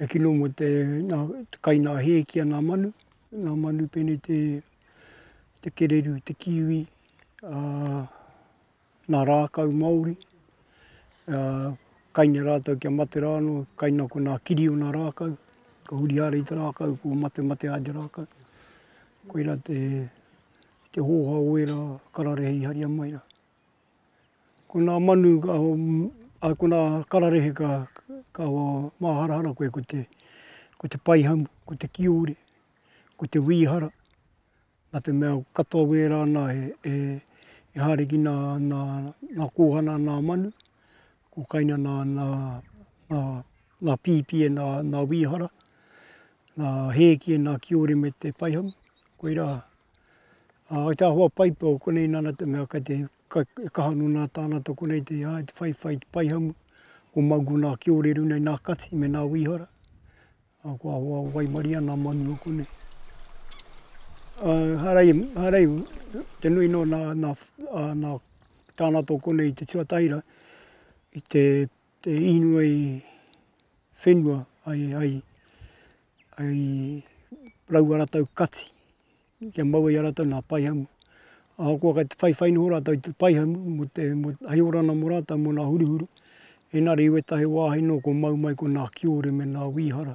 E kino mo te kai na he ki ana manu, na manu pene te te kereru, te kiwi, a na rakau Maori, a kai na ratou kia mate ra no, kai na kona kiri ona rakau, ko huri hara i te rakau, ko mate mate ai te rakau. Koira te te hoha o era kararehe i haria mai ra. Ko nā manu a ko nā kararehe ka ka māharahara koe ko te ko te paihamu, ko te kiore, ko te wīhara, nā te mea katoa wērā nā e e e haere ki nā nā nā kōhana nā manu, ko kaina nā nā nā nā pīpī e nā nā wīhara, nā hēki e nā kiore me te paihamu, koirā Ā, i te āhua paipa o konei nana te mea kei te, e kaha ana nā Tānata konei te hā, te whaiwhai, te paihamu o Maungu nā Kīoreru nei, nā Kati me nā Wīhara. Ā, kua hoa waimarie ana a Manu o konei. Ā, harai, harai te nui nō nā, nā, ā, nā Tānata o konei i te tuatahi rā, i te, te inoi whenua ai, ai, Hei rau a rātou kati, kia mau ai a rātou nā Paihamu. Ahakoa kei te whaiwhai noho rātou i te Paihamu mō te, hei ora ana mō rātou mō nā huruhuru, engari i wētahi wāhi nō ko mau mai ko nā kiore me nā wīhara,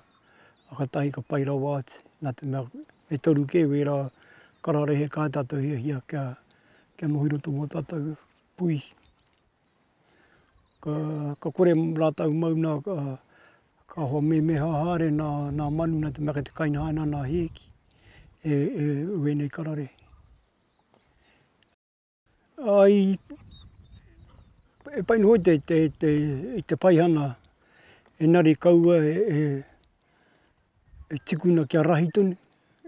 a katahi ka pai rawa atu, nā te mea, e toru kē wērā kararehe kāore tātou e hiahia kia, kia noho i roto mō tātou puihi. Ka kore rātou mauna ka hoa memeha haere nā manu nā te mea kei te kainga haere nā hēki e ū ēnei kararehe. I te pai noa i te paihana engari kaua e e tukuna kia rahi tonu,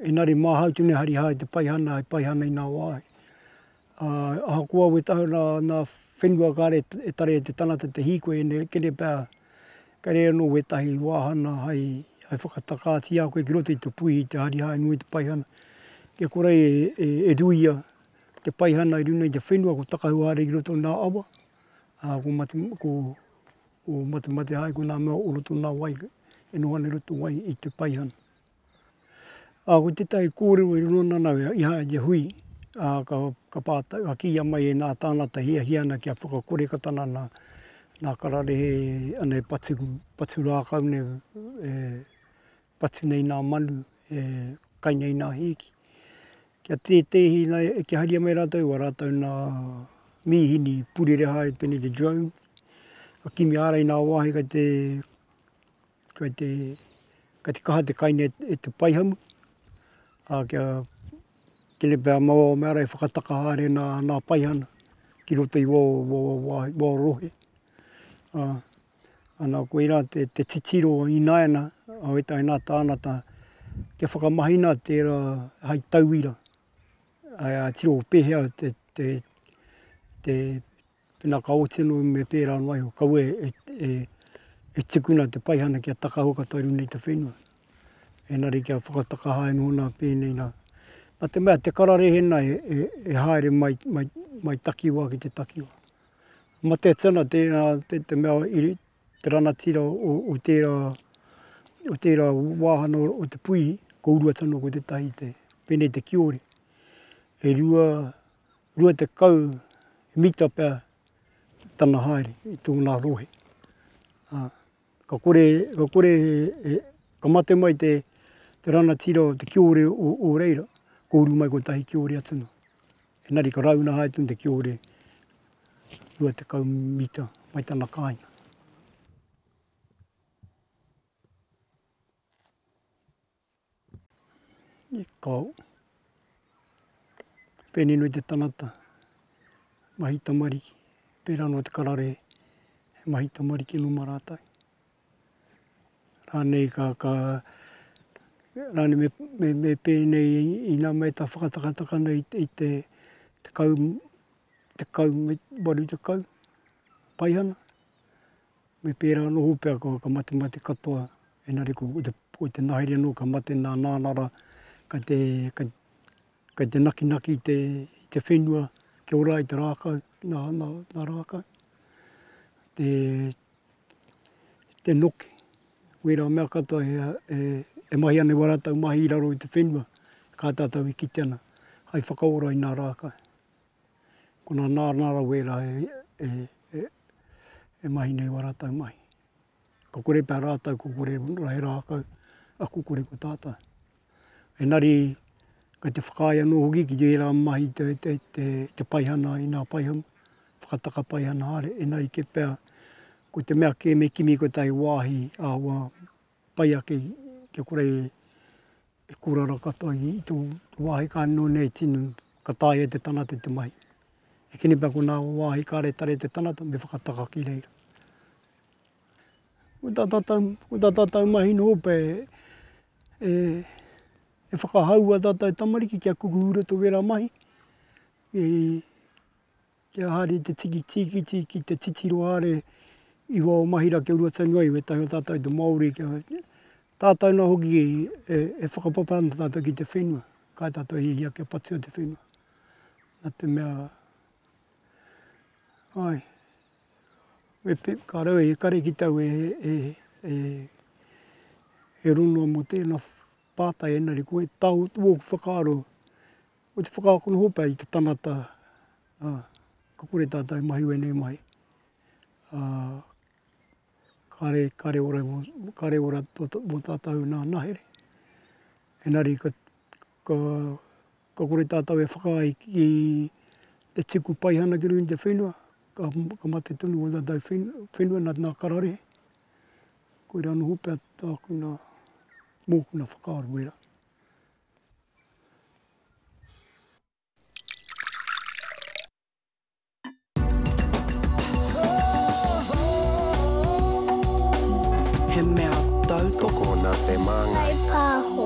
engari māhau tonu e hari haere te paihana, he paihana i ngā wāhi. Ahakoa ua taea rā ngā whenua kāre e tare e te tangata te hīkoi e neke pā, ka reira nō wētahi wāhanga hai whakatakāti a koe ki roto i te puihi kia hari haere noa i te paihana. E kore e ruia te paihana i runga i te whenua, ko takahua haere ki roto i ngā awa, ko Ko Matemate High ko nā mea o roto nā wai e noho ana i roto wai i te paihana. A ko tētahi kōrero e riro ana nau i a ia hui, a ka ka pātai ka kīia mai e nā tāngata e hiahia ana kia whakakorekata ana nā nā kararehe ana e patu patu rākau nei e patu nei nā manu e kai nei nā hēki. Kia tētehi, kia haria mai rātou, ā rātou nā mīhini i pūrereha ai pēnei te drone, ka kimi āra i nā wāhi kei te, kei te, kei te kaha te kainga e te paihamu, ā, kia tene pea mō ō mehara e whakataka haere nā, nā paihana ki roto i wō, wō, wō wāhi, wō rohe. Ana, koirā te titiro i nāiana, a Waitangi nā tānata, kia whakamahina tērā hai tauira, ā tiro pēhea te, te, te, tēnā ka oti anō me pērā anō ai, kaua e, e tukuna te paihana kia taka hou katoa i runga i te whenua. Engari kia whakataka haere nō nā pēnei nā. Nā te mea, te kararehe nei e, e, e haere mai, mai, mai takiwā ki te takiwā. Mate tana, tērā te mea i te rangatira o tērā, o tērā wāhanga o te puihi, ko Uruatanua ko tētahi te, pēnei te kiore. E rua, rua tekau mita pea tana haere i tōna rohe. Ā, ka kore, ka kore he, ka mate mai te rangatira o te kiore o reira, ko uru mai ko tahi kiore atu noa. Engari ka rāuna haere tonu te kiore 20 mita mai tana kāinga. I kau. Pēnei nui te tangata, mahi tamariki, pērā nō te karare, he mahi tamariki nō mā rātou. Rānei ka, ka, rānei me, me, me pēnei i, inā mai tā whakatakatakana i te, i te tekau, tekau me waru tekau, paihana, me pērā anō hoki pea ka, ka matemate katoa, engari ko te, ko te nahaere anō ka mate nā, nāna rā, kei te, kei. Kei te nakinaki i te, i te whenua kia ora ai te rākau, nā, nā, nā rākau. Te, te noke, wērā mea katoa e, e, e mahi ana i wā rātau mahi i raro i te whenua, kā tātau e kite ana, hai whakaora i nā rākau. Konā nā, nā rawa wērā e, e, e, e mahi nei i wā rātau mahi. Ka kore pea rātou, ka kore rahe rākau, aku kore ko tātou. Engari, kei te whakaae anō hoki ki ērā mahi te, te, te, te paihana i nā paihana, whakataka paihana haere, engari kē pea, ko te mea kē me kimi ko tai wāhi āhua pai ake kia kore E korara katoa i to wahi ka no nei tinu ka tae e te tangata te mahi. E kene pai kona wahi kare tare te tangata me whakataka ki reira. Ko ta tatou, ko ta tatou mahi no hope e e whakahau a tatou tamariki kia kukuhu roto wera mahi, i te aha ari te tiki tīkiti ki te titiro are i wao mahi ra kia uru tonu ai wetahi o tatou te Maori kia tatou na hoki e whakapapa ana tatou ki te whenua kai tatou hihia kia patua te whenua na te mea ai me pe ka rau e kare ki tau e runga mo tena patai engari koe tau tuoku whakaaro Ko te whakaako noho pea i te tangata, ka kore tātou e mahi wēnei mahi, ā, kāre, kāre ora, kāre ora mō tātou nā nahere. Engari ka, ka, ka kore tātou e whakaae ki te tuku pai ana ki runga i te whenua, ka, ka mate tonu ō tātou whenua, whenua nā, nā kararehe. Koirā noho pea tāku nā, mōku nā whakaaro, wērā. He mea tautoko nā te māngai. Kai pāho.